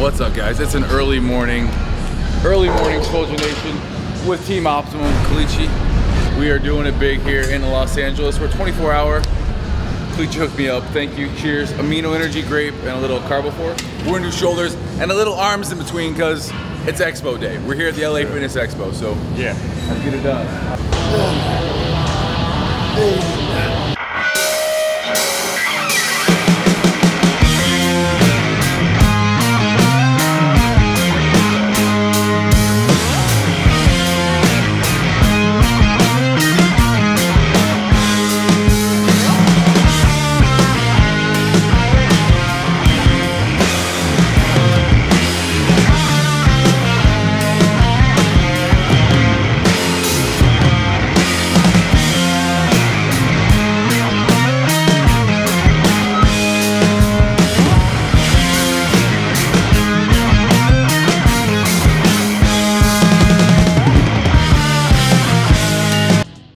What's up, guys? It's an early morning, early morning Swoldier Nation with Team Optimum Kelechi. We are doing it big here in Los Angeles. We're 24 hour. Kelechi hooked me up. Thank you. Cheers. Amino Energy Grape and a little carbophore. We're gonna shoulders and a little arms in between because it's Expo Day. We're here at the LA Fitness Expo, so Yeah. let's get it done.